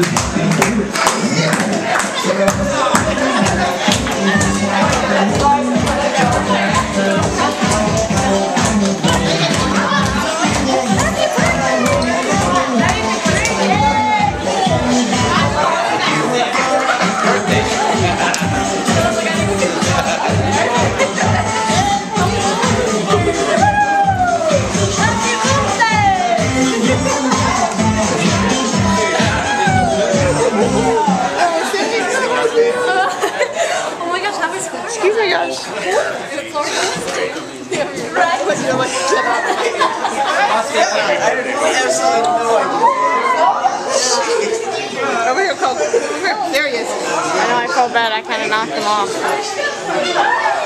Happy birthday! Right. But you're like, shut up. Over here, Coke. Over here. There he is. I know I felt bad. I kind of knocked him off.